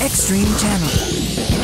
Extreme Channel.